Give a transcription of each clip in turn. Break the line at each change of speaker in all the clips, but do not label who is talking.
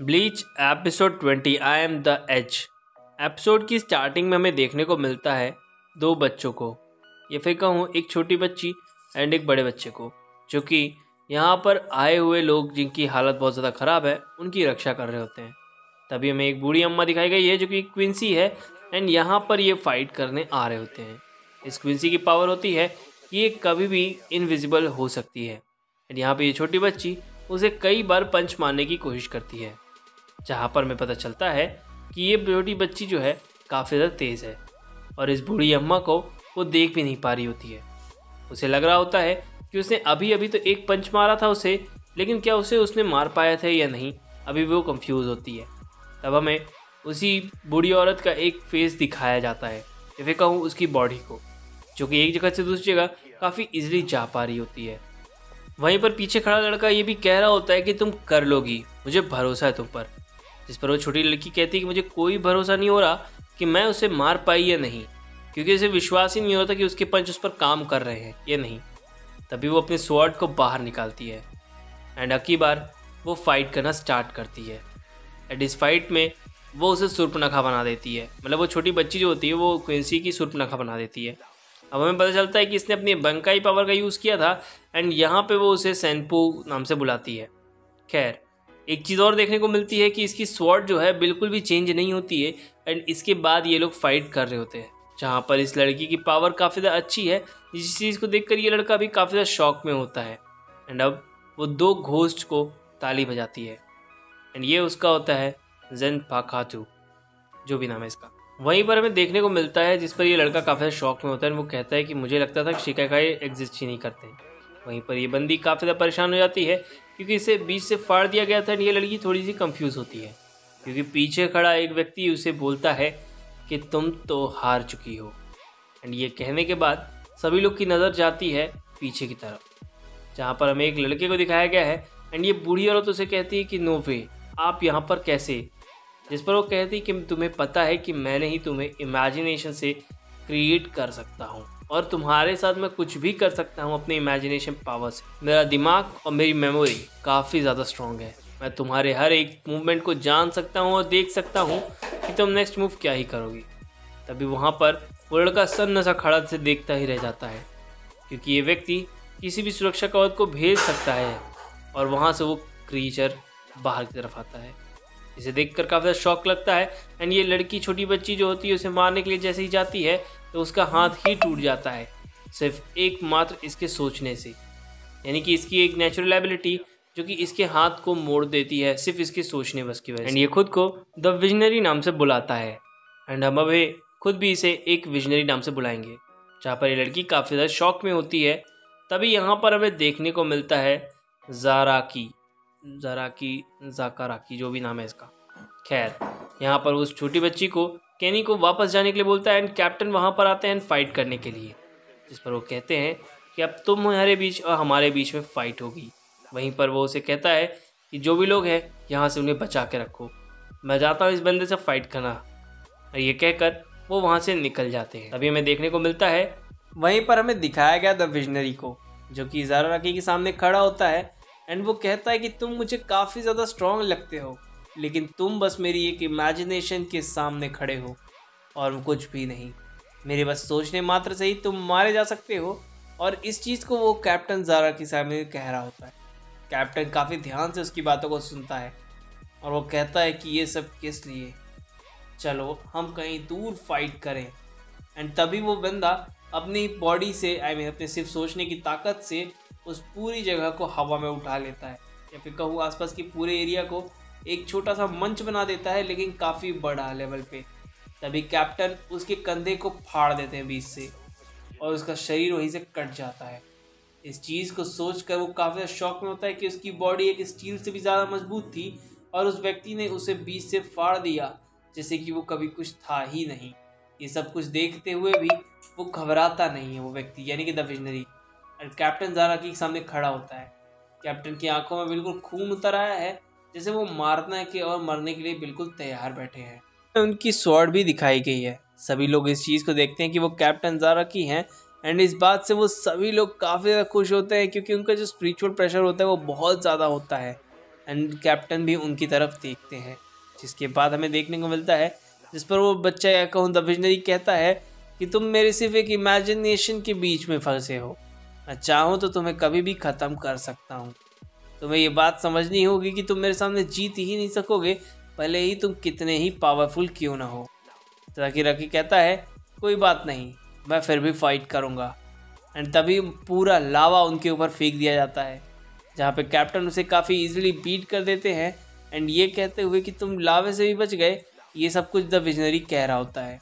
Bleach episode twenty I am the edge episode की starting में हमें देखने को मिलता है दो बच्चों को। या फिर कहूँ, एक छोटी बच्ची एंड एक बड़े बच्चे को, जो कि यहाँ पर आए हुए लोग जिनकी हालत बहुत ज़्यादा ख़राब है, उनकी रक्षा कर रहे होते हैं। तभी हमें एक बूढ़ी अम्मा दिखाई गई है, जो कि क्विंसी है एंड यहाँ पर ये फाइट करने आ रहे होते हैं। इस क्विंसी की पावर होती है कि ये कभी भी इनविजिबल हो सकती है। एंड यहाँ पर ये छोटी बच्ची उसे कई बार पंच मारने की कोशिश करती है। जहाँ पर हमें पता चलता है कि ये छोटी बच्ची जो है काफ़ी ज़्यादा तेज़ है और इस बूढ़ी अम्मा को वो देख भी नहीं पा रही होती है। उसे लग रहा होता है कि उसने अभी अभी तो एक पंच मारा था उसे, लेकिन क्या उसे उसने मार पाया था या नहीं, अभी वो कंफ्यूज होती है। तब हमें उसी बूढ़ी औरत का एक फेस दिखाया जाता है। या फिर कहूँ उसकी बॉडी को, जो कि एक जगह से दूसरी जगह काफ़ी इजीली जा पा रही होती है। वहीं पर पीछे खड़ा लड़का ये भी कह रहा होता है कि तुम कर लोगी, मुझे भरोसा है तुम पर। जिस पर वो छोटी लड़की कहती है कि मुझे कोई भरोसा नहीं हो रहा कि मैं उसे मार पाई या नहीं, क्योंकि उसे विश्वास ही नहीं होता कि उसके पंच उस पर काम कर रहे हैं या नहीं। तभी वो अपने स्वॉर्ड को बाहर निकालती है। एंड अकी बार वो फाइट करना स्टार्ट करती है। एंड इस फाइट में वो उसे सुर्पनखा बना देती है। मतलब वो छोटी बच्ची जो होती है, वो क्विंसी की सुर्पनखा बना देती है। अब हमें पता चलता है कि इसने अपनी बंकाई पावर का यूज़ किया था एंड यहाँ पे वो उसे सैनपू नाम से बुलाती है। खैर एक चीज़ और देखने को मिलती है कि इसकी स्वॉर्ड जो है बिल्कुल भी चेंज नहीं होती है एंड इसके बाद ये लोग फाइट कर रहे होते हैं, जहाँ पर इस लड़की की पावर काफ़ी ज़्यादा अच्छी है, जिस चीज़ को देखकर ये लड़का भी काफ़ी ज़्यादा शौक में होता है एंड अब वो दो घोस्ट को ताली बजाती है एंड ये उसका होता है जेन पाखातू जो भी नाम है इसका। वहीं पर हमें देखने को मिलता है जिस पर ये लड़का काफ़ी ज़्यादा शौक में होता है वो कहता है कि मुझे लगता था कि शिकाकाई एग्जिस्ट ही नहीं करते वहीं पर ये बंदी काफ़ी ज़्यादा परेशान हो जाती है क्योंकि इसे बीच से फाड़ दिया गया था ये लड़की थोड़ी सी कंफ्यूज होती है। क्योंकि पीछे खड़ा एक व्यक्ति उसे बोलता है कि तुम तो हार चुकी हो। एंड ये कहने के बाद सभी लोग की नज़र जाती है पीछे की तरफ़, जहाँ पर हमें एक लड़के को दिखाया गया है। एंड ये बूढ़ी औरत उसे कहती है कि, नो वे, आप यहाँ पर कैसे? जिस पर वो कहती कि, तुम्हें पता है कि मैंने ही तुम्हें इमेजिनेशन से क्रिएट कर सकता हूँ। और तुम्हारे साथ मैं कुछ भी कर सकता हूँ अपने इमेजिनेशन पावर से। मेरा दिमाग और मेरी मेमोरी काफ़ी ज़्यादा स्ट्रॉन्ग है। मैं तुम्हारे हर एक मूवमेंट को जान सकता हूँ और देख सकता हूँ कि तुम नेक्स्ट मूव क्या ही करोगी। तभी वहाँ पर वो लड़का सन्न सा खड़ा से देखता ही रह जाता है, क्योंकि ये व्यक्ति किसी भी सुरक्षा कवच को भेज सकता है और वहाँ से वो क्रीचर बाहर की तरफ़ आता है। इसे देखकर काफ़ी ज़्यादा शौक लगता है। एंड ये लड़की छोटी बच्ची जो होती है, उसे मारने के लिए जैसे ही जाती है तो उसका हाथ ही टूट जाता है सिर्फ़ एकमात्र इसके सोचने से। यानी कि इसकी एक नेचुरल एबिलिटी जो कि इसके हाथ को मोड़ देती है सिर्फ़ इसके सोचने बस की वजह एंड ये खुद को द विजनरी नाम से बुलाता है। एंड हम अभी खुद भी इसे एक विजनरी नाम से बुलाएँगे जहाँ पर ये लड़की काफ़ी ज़्यादा शौक में होती है। तभी यहाँ पर हमें देखने को मिलता है जारा की जराकी जाकाराकी जो भी नाम है इसका। खैर यहाँ पर उस छोटी बच्ची को कैनी को वापस जाने के लिए बोलता है एंड कैप्टन वहाँ पर आते हैं फाइट करने के लिए. जिस पर वो कहते हैं कि, अब तुम्हारे बीच और हमारे बीच में फ़ाइट होगी. वहीं पर वो उसे कहता है कि, जो भी लोग हैं, यहाँ से उन्हें बचा के रखो। मैं जाता हूँ इस बंदे से फ़ाइट करना। और ये कहकर वो वहाँ से निकल जाते हैं। अभी हमें देखने को मिलता है, वहीं पर हमें दिखाया गया द विजनरी को, जो कि ज़ारा रकी के सामने खड़ा होता है एंड वो कहता है कि, तुम मुझे काफ़ी ज़्यादा स्ट्रांग लगते हो। लेकिन तुम बस मेरी एक इमेजिनेशन के सामने खड़े हो और कुछ भी नहीं। मेरे बस सोचने मात्र से ही तुम मारे जा सकते हो और इस चीज़ को वो कैप्टन जारा के सामने कह रहा होता है। कैप्टन काफ़ी ध्यान से उसकी बातों को सुनता है और वो कहता है कि ये सब किस लिए? चलो हम कहीं दूर फाइट करें। एंड तभी वो बंदा अपनी बॉडी से आई I मीन mean, अपने सिर्फ़ सोचने की ताकत से उस पूरी जगह को हवा में उठा लेता है। या फिर कहूँ आसपास की पूरे एरिया को एक छोटा सा मंच बना देता है, लेकिन काफ़ी बड़ा लेवल पे। तभी कैप्टन उसके कंधे को फाड़ देते हैं बीच से, और उसका शरीर वहीं से कट जाता है। इस चीज़ को सोच कर वो काफ़ी शौक में होता है कि उसकी बॉडी एक स्टील से भी ज़्यादा मज़बूत थी, और उस व्यक्ति ने उसे बीच से फाड़ दिया, जैसे कि वो कभी कुछ था ही नहीं। ये सब कुछ देखते हुए भी वो घबराता नहीं है वो व्यक्ति, यानी कि the visionary and captain Zara के सामने खड़ा होता है। कैप्टन की आँखों में बिल्कुल खून उतर आया है जैसे वो मारने के और मरने के लिए बिल्कुल तैयार बैठे हैं। उनकी स्वॉर्ड भी दिखाई गई है। सभी लोग इस चीज़ को देखते हैं कि वो कैप्टन जारा की हैं एंड इस बात से वो सभी लोग काफ़ी ज़्यादा खुश होते हैं क्योंकि उनका जो स्पिरिचुअल प्रेशर होता है वो बहुत ज़्यादा होता है एंड कैप्टन भी उनकी तरफ़ देखते हैं। जिसके बाद हमें देखने को मिलता है, जिस पर वो बच्चा या कहूँ द विजनरी कहता है कि तुम मेरे सिर्फ़ एक इमेजिनेशन के बीच में फंसे हो। मैं चाहूँ तो तुम्हें कभी भी ख़त्म कर सकता हूँ। तुम्हें ये बात समझनी होगी कि तुम मेरे सामने जीत ही नहीं सकोगे, भले ही तुम कितने ही पावरफुल क्यों ना हो। रकी रकी कहता है, कोई बात नहीं, मैं फिर भी फाइट करूँगा। एंड तभी पूरा लावा उनके ऊपर फेंक दिया जाता है, जहाँ पे कैप्टन उसे काफ़ी इजीली बीट कर देते हैं। एंड ये कहते हुए कि तुम लावे से भी बच गए, ये सब कुछ द विजनरी कह रहा होता है।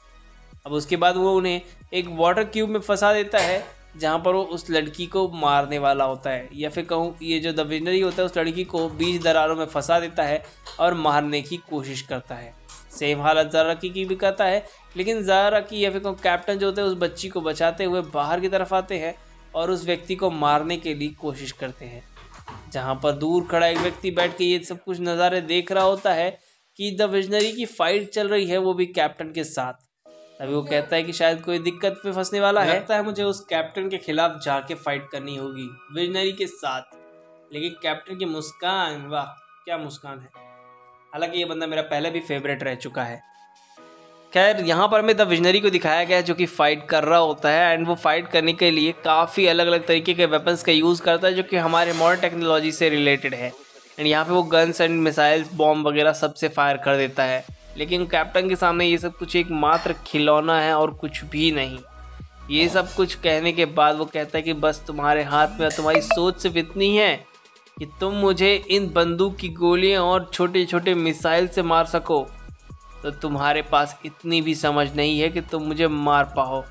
अब उसके बाद वो उन्हें एक वाटर क्यूब में फंसा देता है जहाँ पर वो उस लड़की को मारने वाला होता है, या फिर कहूँ, ये जो द विजनरी होता है, उस लड़की को बीच दरारों में फंसा देता है और मारने की कोशिश करता है। सेम हालत जाराकी की भी करता है, लेकिन जाराकी या फिर कहूँ, कैप्टन जो होते हैं, उस बच्ची को बचाते हुए बाहर की तरफ़ आते हैं और उस व्यक्ति को मारने के लिए कोशिश करते हैं। जहाँ पर दूर खड़ा एक व्यक्ति बैठ के ये सब कुछ नज़ारे देख रहा होता है कि द विजनरी की फाइट चल रही है, वो भी कैप्टन के साथ। तभी वो कहता है कि शायद कोई दिक्कत में फंसने वाला है। लगता है मुझे उस कैप्टन के खिलाफ जाके फाइट करनी होगी, विजनरी के साथ। लेकिन कैप्टन की मुस्कान, वाह, क्या मुस्कान है। हालाँकि ये बंदा मेरा पहले भी फेवरेट रह चुका है। खैर, यहाँ पर हमें द विजनरी को दिखाया गया है, जो कि फाइट कर रहा होता है एंड वो फाइट करने के लिए काफ़ी अलग अलग तरीके के वेपन्स का यूज़ करता है, जो कि हमारे मॉडर्न टेक्नोलॉजी से रिलेटेड है। एंड यहाँ पे वो गन्स एंड मिसाइल्स बॉम्ब वगैरह सबसे फायर कर देता है। लेकिन कैप्टन के सामने ये सब कुछ एक मात्र खिलौना है और कुछ भी नहीं। ये सब कुछ कहने के बाद वो कहता है कि बस तुम्हारे हाथ में तुम्हारी सोच सिर्फ़ इतनी है कि तुम मुझे इन बंदूक की गोलियाँ और छोटे छोटे मिसाइल से मार सको। तो तुम्हारे पास इतनी भी समझ नहीं है कि तुम मुझे मार पाओ।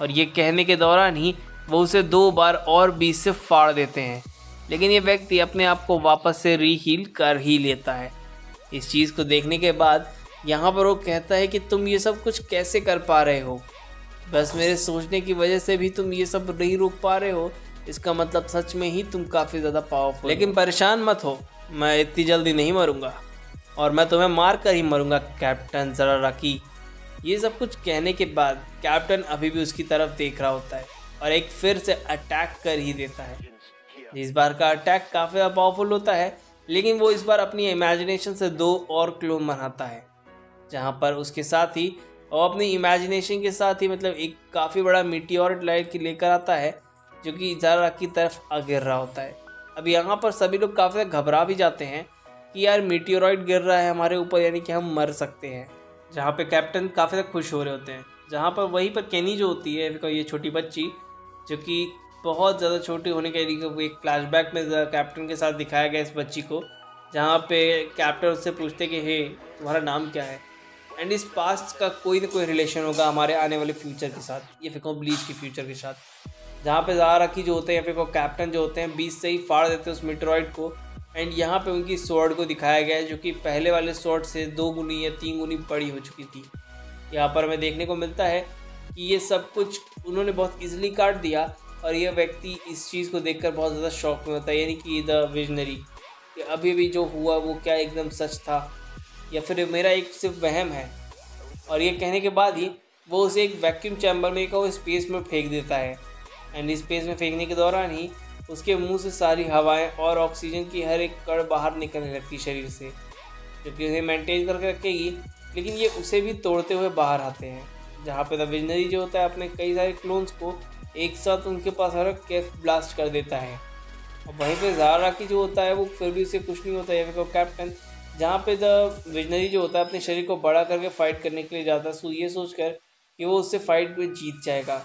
और ये कहने के दौरान ही वो उसे दो बार और बीच से फाड़ देते हैं। लेकिन ये व्यक्ति अपने आप को वापस से रीहील कर ही लेता है। इस चीज़ को देखने के बाद यहाँ पर वो कहता है कि तुम ये सब कुछ कैसे कर पा रहे हो? बस मेरे सोचने की वजह से भी तुम ये सब नहीं रोक पा रहे हो। इसका मतलब सच में ही तुम काफ़ी ज़्यादा पावरफुल लेकिन परेशान मत हो। मैं इतनी जल्दी नहीं मरूँगा। और मैं तुम्हें मार कर ही मरूँगा, कैप्टन ज़रा रखी ये सब कुछ कहने के बाद कैप्टन अभी भी उसकी तरफ़ देख रहा होता है और एक फिर से अटैक कर ही देता है। इस बार का अटैक काफ़ी ज़्यादा पावरफुल होता है, लेकिन वो इस बार अपनी इमेजिनेशन से दो और क्लोन बनाता है। जहाँ पर उसके साथ ही और अपनी इमेजिनेशन के साथ ही मतलब एक काफ़ी बड़ा मीटियोर लाइट की लेकर आता है, जो कि ज़रा की तरफ़ गिर रहा होता है। अब यहाँ पर सभी लोग काफ़ी घबरा भी जाते हैं कि यार मीटियोरॉइड गिर रहा है हमारे ऊपर, यानी कि हम मर सकते हैं। जहाँ पे कैप्टन काफ़ी खुश हो रहे होते हैं। जहाँ पर वहीं पर कैनी जो होती है ये छोटी बच्ची, जो कि बहुत ज़्यादा छोटी होने के लिए एक फ्लैशबैक में कैप्टन के साथ दिखाया गया इस बच्ची को, जहाँ पे कैप्टन उससे पूछते कि, हे, तुम्हारा नाम क्या है? एंड इस पास्ट का कोई ना कोई रिलेशन होगा हमारे आने वाले फ्यूचर के साथ, ये फिर ब्लीच के फ्यूचर के साथ। जहाँ पे ज़्यादा रखी जो होते हैं, या फिर कैप्टन जो होते हैं बीच से ही फाड़ देते हैं उस मिट्रॉइड को। एंड यहाँ पे उनकी स्वॉर्ड को दिखाया गया है, जो कि पहले वाले स्वॉर्ड से दो गुनी या तीन गुनी बड़ी हो चुकी थी। यहाँ पर हमें देखने को मिलता है कि ये सब कुछ उन्होंने बहुत ईजिली काट दिया, और यह व्यक्ति इस चीज़ को देखकर बहुत ज़्यादा शौक में होता है, यानी कि द विजनरी कि अभी भी जो हुआ, वो क्या एकदम सच था? या फिर मेरा एक सिर्फ़ वहम है। और ये कहने के बाद ही वो उसे एक वैक्यूम चैम्बर में एक स्पेस में फेंक देता है। एंड स्पेस में फेंकने के दौरान ही उसके मुँह से सारी हवाएँ और ऑक्सीजन की हर एक कड़ बाहर निकलने लगती शरीर से जबकि उसे मेंटेन करके रखेगी। लेकिन ये उसे भी तोड़ते हुए बाहर आते हैं, जहाँ पे द विजनरी जो होता है अपने कई सारे क्लोन्स को एक साथ उनके पास हर कैफ ब्लास्ट कर देता है। और वहीं पे जारा की जो होता है वो फिर भी उसे कुछ नहीं होता है कैप्टन जहाँ पे द विजनरी जो होता है अपने शरीर को बड़ा करके फाइट करने के लिए जाता है, सो ये सोच कर कि वो उससे फाइट में जीत जाएगा।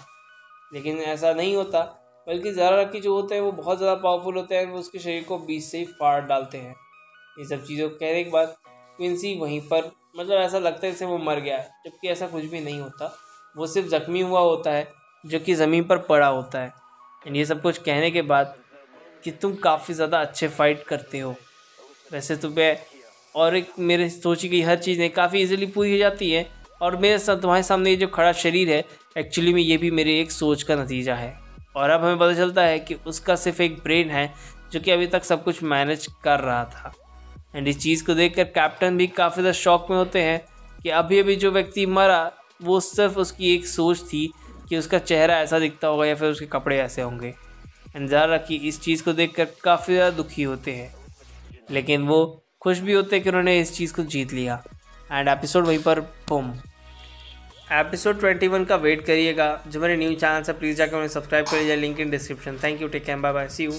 लेकिन ऐसा नहीं होता, बल्कि ज़रा की जो होते हैं वो बहुत ज़्यादा पावरफुल होते हैं वो उसके शरीर को बीच से ही फाड़ डालते हैं। ये सब चीज़ों को कहने के बाद क्विंसी वहीं पर मतलब ऐसा लगता है जैसे वो मर गया, जबकि ऐसा कुछ भी नहीं होता। वो सिर्फ़ ज़ख्मी हुआ होता है, जो कि ज़मीन पर पड़ा होता है। एंड ये सब कुछ कहने के बाद कि तुम काफ़ी ज़्यादा अच्छे फाइट करते हो। वैसे तुम्हें और एक मेरे सोची गई हर चीज़ें काफ़ी इजीली पूरी हो जाती है। और मेरे तुम्हारे सामने ये जो खड़ा शरीर है एक्चुअली में ये भी मेरे एक सोच का नतीजा है। और अब हमें पता चलता है कि उसका सिर्फ़ एक ब्रेन है, जो कि अभी तक सब कुछ मैनेज कर रहा था। एंड इस चीज़ को देखकर कैप्टन भी काफ़ी ज़्यादा शौक में होते हैं कि अभी अभी जो व्यक्ति मरा, वो सिर्फ़ उसकी एक सोच थी कि उसका चेहरा ऐसा दिखता होगा या फिर उसके कपड़े ऐसे होंगे। एंड ज़ारा की इस चीज़ को देखकर काफ़ी ज़्यादा दुखी होते हैं। लेकिन वो खुश भी होते कि उन्होंने इस चीज़ को जीत लिया। एंड एपिसोड वहीं पर बुम एपिसोड 21 का वेट करिएगा। जो मेरे न्यू चैनल है प्लीज़ जाकर उन्हें सब्सक्राइब कर लीजिए link in description thank you tech cam bye bye see you